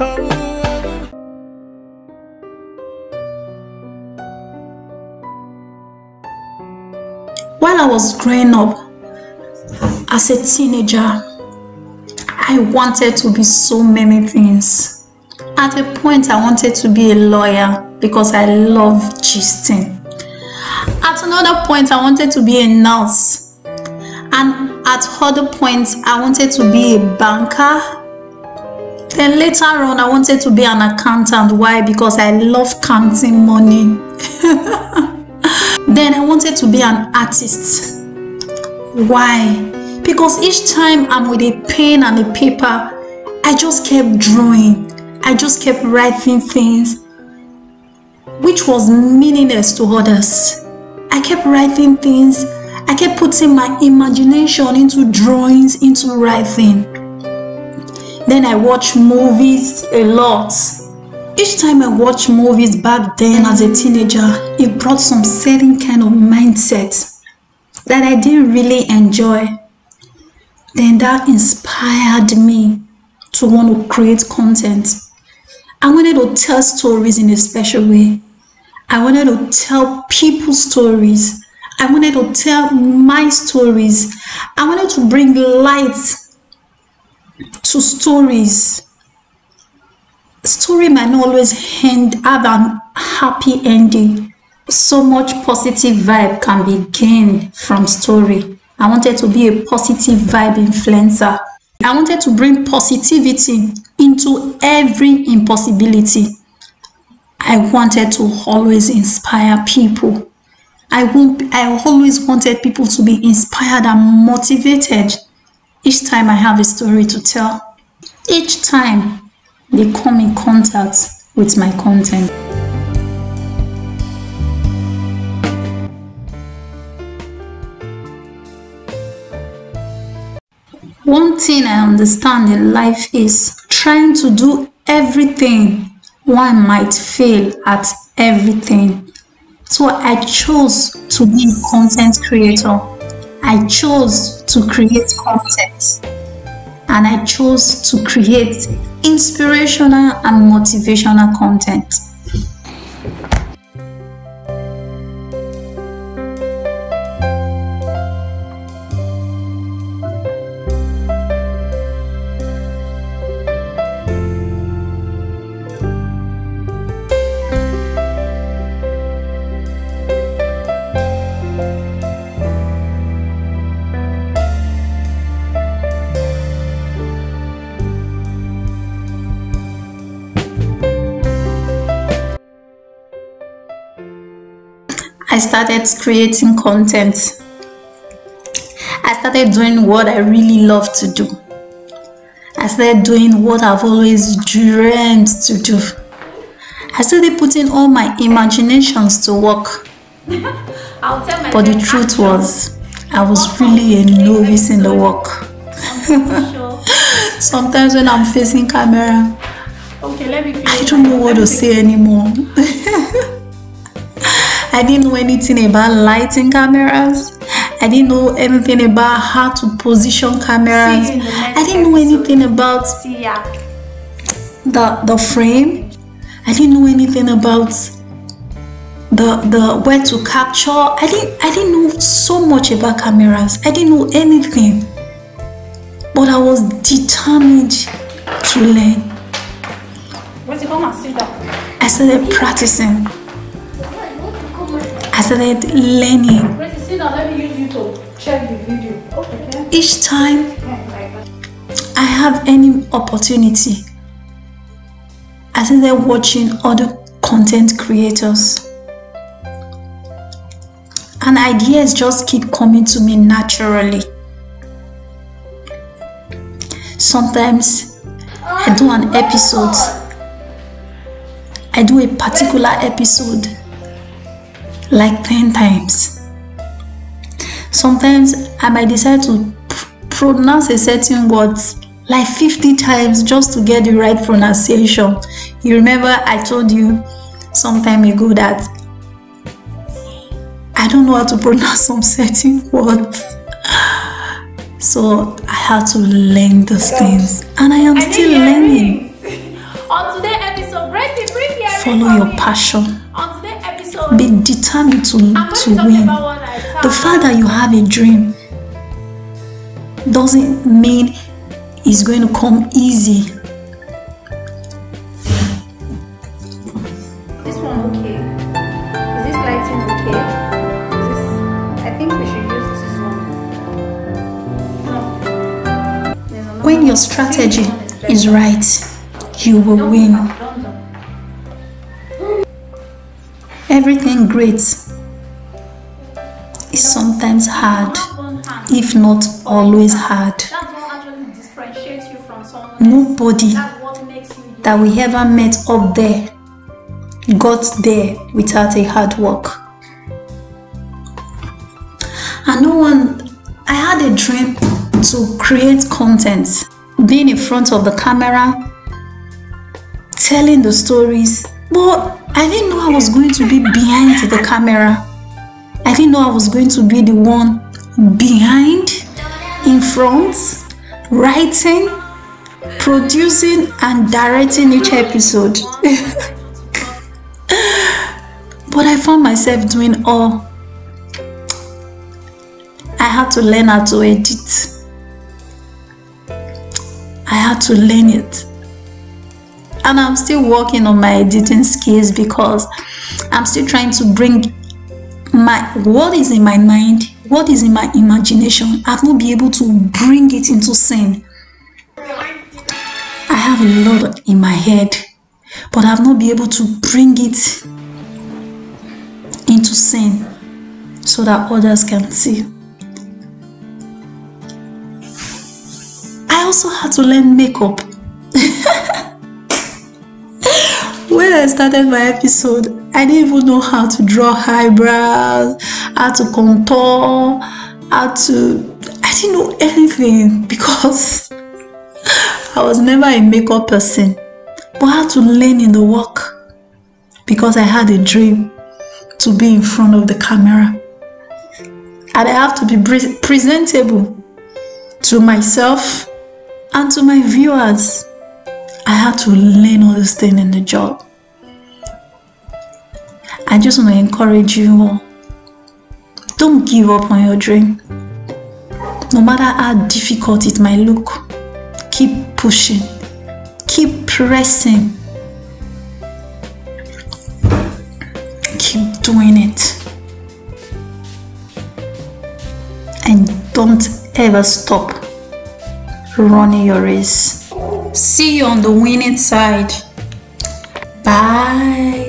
While I was growing up as a teenager, I wanted to be so many things. At a point, I wanted to be a lawyer because I love gisting. At another point, I wanted to be a nurse. And at other points, I wanted to be a banker. Then later on, I wanted to be an accountant. Why? Because I love counting money. then I wanted to be an artist. Why? Because each time I'm with a pen and a paper, I just kept drawing. I just kept writing things which was meaningless to others. I kept writing things. I kept putting my imagination into drawings, into writing. Then I watch movies a lot. Each time I watch movies back then as a teenager, it brought some certain kind of mindset that I didn't really enjoy. Then that inspired me to want to create content. I wanted to tell stories in a special way. I wanted to tell people stories. I wanted to tell my stories. I wanted to bring light to stories. Story might not always end have an happy ending. So much positive vibe can be gained from story. I wanted to be a positive vibe influencer. I wanted to bring positivity into every impossibility. I wanted to always inspire people. I, won't, I always wanted people to be inspired and motivated each time I have a story to tell. Each time they come in contact with my content. One thing I understand in life is trying to do everything. One might fail at everything. So I chose to be a content creator. I chose to create content. And I chose to create inspirational and motivational content. Started creating content. I started doing what I really love to do. I started doing what I've always dreamed to do. I started putting all my imaginations to work. but the truth was, I was really a novice in the work. Sometimes when I'm facing camera, Okay, let me. I don't know what to say anymore. I didn't know anything about lighting cameras. I didn't know anything about how to position cameras. See you in the next I didn't know anything about the the frame. I didn't know anything about the the where to capture. I didn't I didn't know so much about cameras. I didn't know anything. But I was determined to learn. Where's it come and sit down? I started practicing. Video. Okay. Each time. I have any opportunity, I started watching other content creators. And ideas just keep coming to me naturally. Sometimes I do an episode, I do a particular episode like 10 times. Sometimes I might decide to pronounce a certain word like 50 times just to get the right pronunciation. You remember I told you some time ago that I don't know how to pronounce some certain words. So I had to learn those things and I am I still learning. On today's episode, Brady, bring here. Follow your passion. Determined to, to win. about what I thought. The fact that you have a dream doesn't mean it's going to come easy. This one okay? Is this lighting okay? This? I think we should use this one. No. When your strategy is right, you will win. Everything great is sometimes hard, if not always hard. Nobody that we ever met up there got there without a hard work. And no one, I had a dream to create content, being in front of the camera, telling the stories, but I didn't know I was going to be behind the camera. I didn't know I was going to be the one behind, in front, writing, producing and directing each episode. but I found myself doing all. I had to learn how to edit. I had to learn it. And I'm still working on my editing skills because I'm still trying to bring my what is in my mind, what is in my imagination. I've not been able to bring it into scene. I have a lot in my head, but I've not been able to bring it into scene so that others can see. I also had to learn makeup. Started my episode, I didn't even know how to draw eyebrows, how to contour, how to. I didn't know anything because I was never a makeup person, but I had to learn in the work because I had a dream to be in front of the camera. And I have to be pre- presentable to myself and to my viewers. I had to learn all this thing in the job. I just want to encourage you all. Don't give up on your dream. No matter how difficult it might look, keep pushing, keep pressing, keep doing it. And don't ever stop running your race. See you on the winning side. Bye.